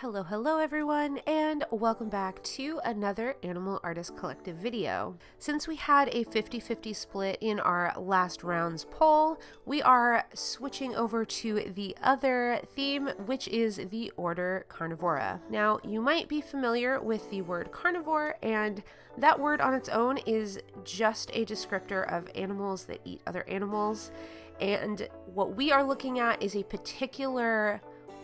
Hello, hello everyone, and welcome back to another Animal Artist Collective video. Since we had a 50-50 split in our last round's poll, we are switching over to the other theme, which is the order Carnivora. Now, you might be familiar with the word carnivore, and that word on its own is just a descriptor of animals that eat other animals, and what we are looking at is a particular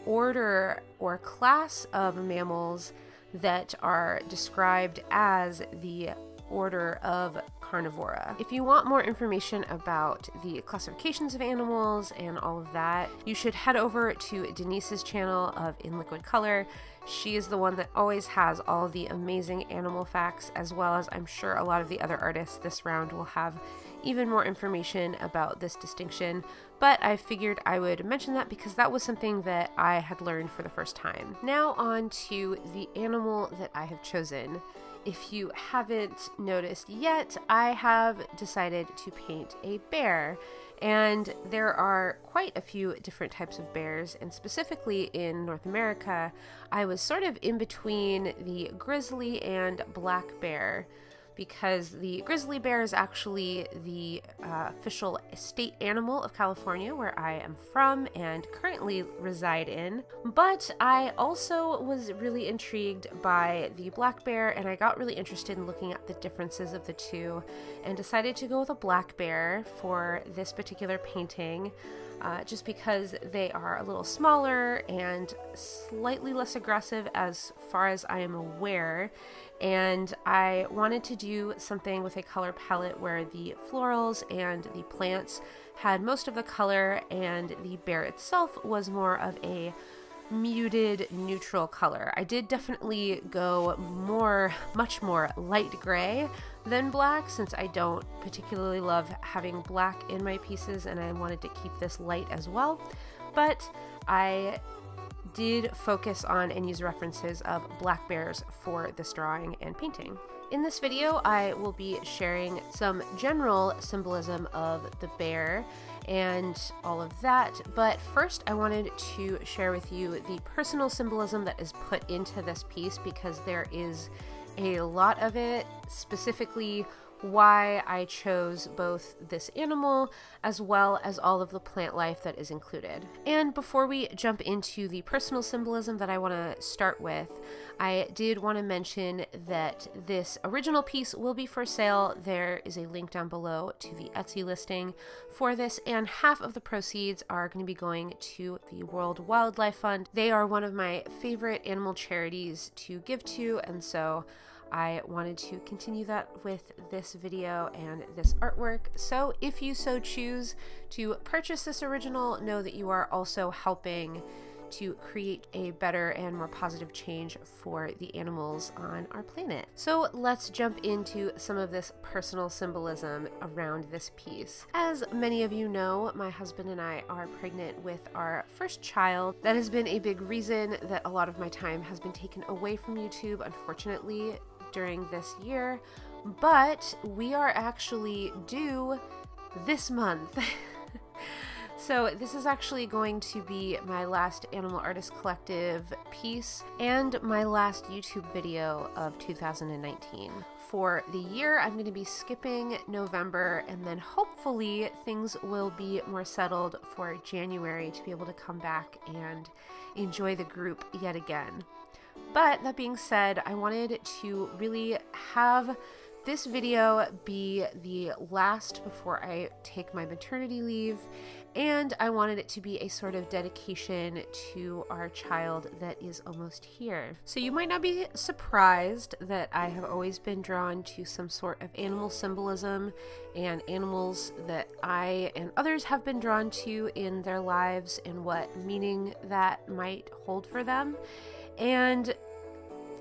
order or class of mammals that are described as the order of Carnivora. If you want more information about the classifications of animals and all of that, you should head over to Denise's channel of In Liquid Color. She is the one that always has all the amazing animal facts, as well as I'm sure a lot of the other artists this round will have even more information about this distinction, but I figured I would mention that because that was something that I had learned for the first time. Now, on to the animal that I have chosen. If you haven't noticed yet, I have decided to paint a bear. And there are quite a few different types of bears, and specifically in North America, I was sort of in between the grizzly and black bear because the grizzly bear is actually the uh, official state animal of California, where I am from and currently reside in. But I also was really intrigued by the black bear, and I got really interested in looking at the differences of the two and decided to go with a black bear for this particular painting uh, just because they are a little smaller and slightly less aggressive as far as I am aware. And I wanted to do something with a color palette where the florals and the plants had most of the color, and the bear itself was more of a muted neutral color. I did definitely go more, much more light gray than black since I don't particularly love having black in my pieces and I wanted to keep this light as well. But I did focus on and use references of black bears for this drawing and painting. In this video, I will be sharing some general symbolism of the bear and all of that. But first, I wanted to share with you the personal symbolism that is put into this piece because there is a lot of it, specifically why I chose both this animal as well as all of the plant life that is included. And before we jump into the personal symbolism that I want to start with, I did want to mention that this original piece will be for sale. There is a link down below to the Etsy listing for this, and half of the proceeds are going to be going to the World Wildlife Fund. They are one of my favorite animal charities to give to, and so I wanted to continue that with this video and this artwork. So if you so choose to purchase this original, know that you are also helping to create a better and more positive change for the animals on our planet. So let's jump into some of this personal symbolism around this piece. As many of you know, my husband and I are pregnant with our first child. That has been a big reason that a lot of my time has been taken away from YouTube, unfortunately, during this year, but we are actually due this month. so, this is actually going to be my last Animal Artist Collective piece and my last YouTube video of 2019. For the year, I'm going to be skipping November, and then hopefully things will be more settled for January to be able to come back and enjoy the group yet again. But that being said, I wanted to really have this video be the last before I take my maternity leave, and I wanted it to be a sort of dedication to our child that is almost here. So you might not be surprised that I have always been drawn to some sort of animal symbolism and animals that I and others have been drawn to in their lives and what meaning that might hold for them. And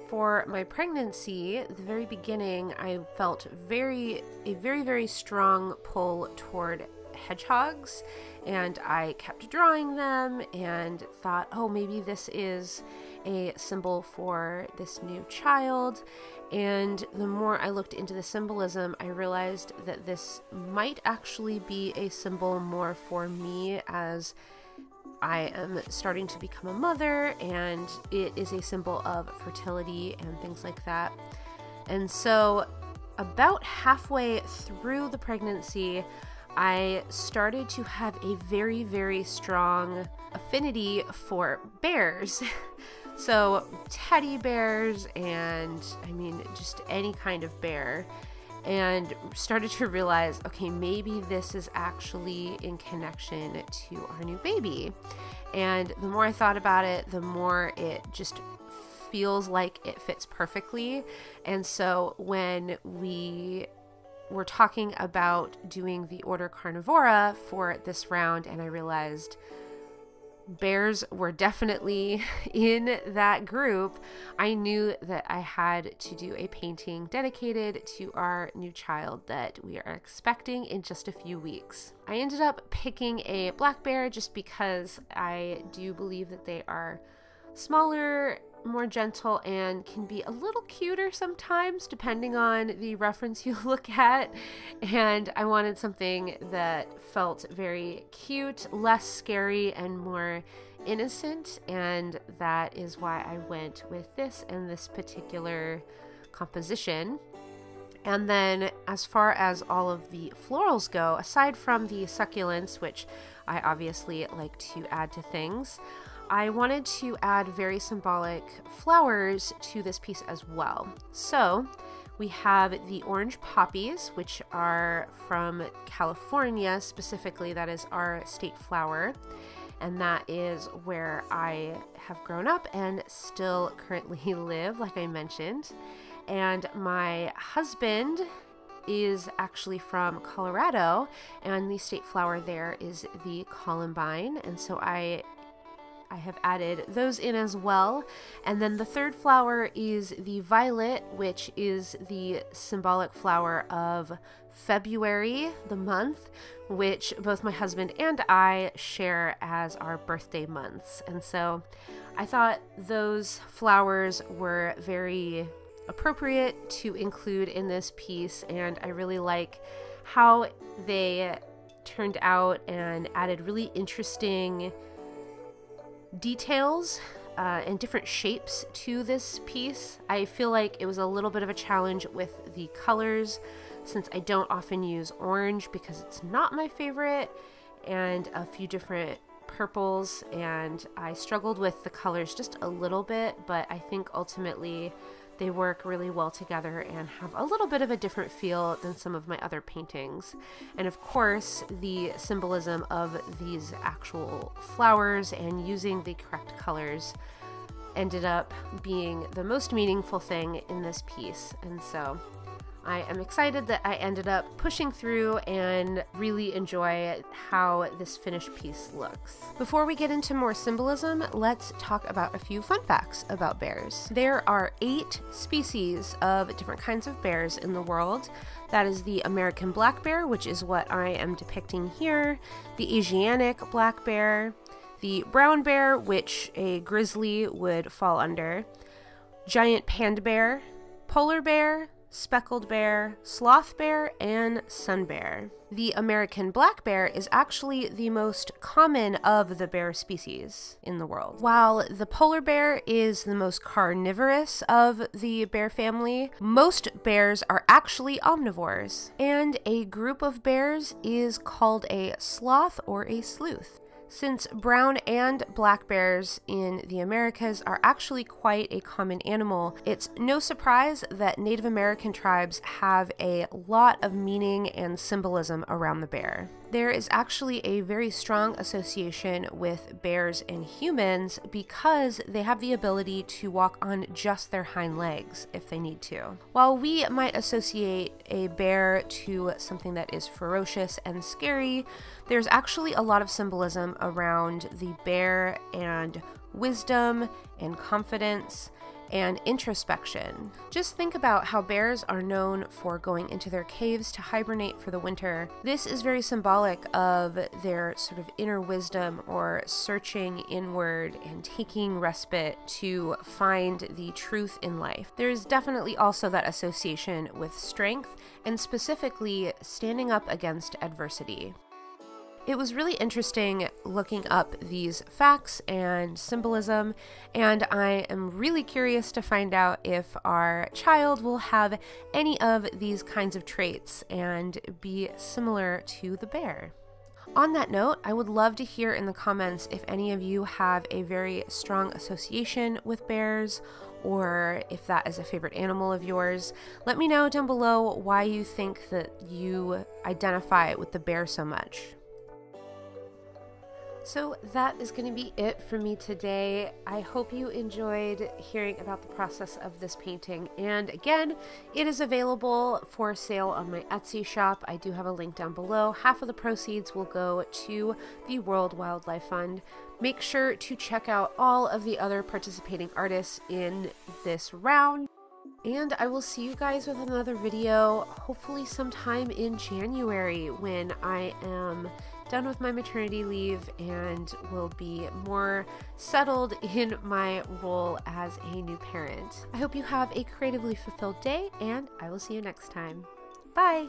for my pregnancy, the very beginning, I felt very a very very strong pull toward hedgehogs and I kept drawing them and thought, "Oh, maybe this is a symbol for this new child." And the more I looked into the symbolism, I realized that this might actually be a symbol more for me as I am starting to become a mother, and it is a symbol of fertility and things like that. And so, about halfway through the pregnancy, I started to have a very, very strong affinity for bears. so, teddy bears, and I mean, just any kind of bear and started to realize okay, maybe this is actually in connection to our new baby. And the more I thought about it, the more it just feels like it fits perfectly. And so when we were talking about doing the order carnivora for this round, and I realized bears were definitely in that group, I knew that I had to do a painting dedicated to our new child that we are expecting in just a few weeks. I ended up picking a black bear just because I do believe that they are smaller more gentle and can be a little cuter sometimes, depending on the reference you look at. And I wanted something that felt very cute, less scary, and more innocent. And that is why I went with this and this particular composition. And then, as far as all of the florals go, aside from the succulents, which I obviously like to add to things, I wanted to add very symbolic flowers to this piece as well. So we have the orange poppies, which are from California specifically, that is our state flower. And that is where I have grown up and still currently live, like I mentioned. And my husband is actually from Colorado, and the state flower there is the columbine. And so I I have added those in as well. And then the third flower is the violet, which is the symbolic flower of February, the month, which both my husband and I share as our birthday months. And so I thought those flowers were very appropriate to include in this piece, and I really like how they turned out and added really interesting details uh, and different shapes to this piece. I feel like it was a little bit of a challenge with the colors since I don't often use orange because it's not my favorite, and a few different purples, and I struggled with the colors just a little bit, but I think ultimately they work really well together and have a little bit of a different feel than some of my other paintings. And of course, the symbolism of these actual flowers and using the correct colors ended up being the most meaningful thing in this piece. And so I am excited that I ended up pushing through and really enjoy how this finished piece looks. Before we get into more symbolism, let's talk about a few fun facts about bears. There are eight species of different kinds of bears in the world. That is the American black bear, which is what I am depicting here, the Asiatic black bear, the brown bear, which a grizzly would fall under, giant panda bear, polar bear, speckled bear, sloth bear, and sun bear. The American black bear is actually the most common of the bear species in the world. While the polar bear is the most carnivorous of the bear family, most bears are actually omnivores. And a group of bears is called a sloth or a sleuth. Since brown and black bears in the Americas are actually quite a common animal, it's no surprise that Native American tribes have a lot of meaning and symbolism around the bear. There is actually a very strong association with bears and humans because they have the ability to walk on just their hind legs if they need to. While we might associate a bear to something that is ferocious and scary, there's actually a lot of symbolism around the bear and wisdom and confidence and introspection. Just think about how bears are known for going into their caves to hibernate for the winter. This is very symbolic of their sort of inner wisdom or searching inward and taking respite to find the truth in life. There's definitely also that association with strength and specifically standing up against adversity. It was really interesting looking up these facts and symbolism, and I am really curious to find out if our child will have any of these kinds of traits and be similar to the bear. On that note, I would love to hear in the comments if any of you have a very strong association with bears or if that is a favorite animal of yours. Let me know down below why you think that you identify with the bear so much. So that is going to be it for me today. I hope you enjoyed hearing about the process of this painting. And again, it is available for sale on my Etsy shop. I do have a link down below. Half of the proceeds will go to the World Wildlife Fund. Make sure to check out all of the other participating artists in this round. And I will see you guys with another video, hopefully sometime in January when I am done with my maternity leave and will be more settled in my role as a new parent. I hope you have a creatively fulfilled day, and I will see you next time. Bye!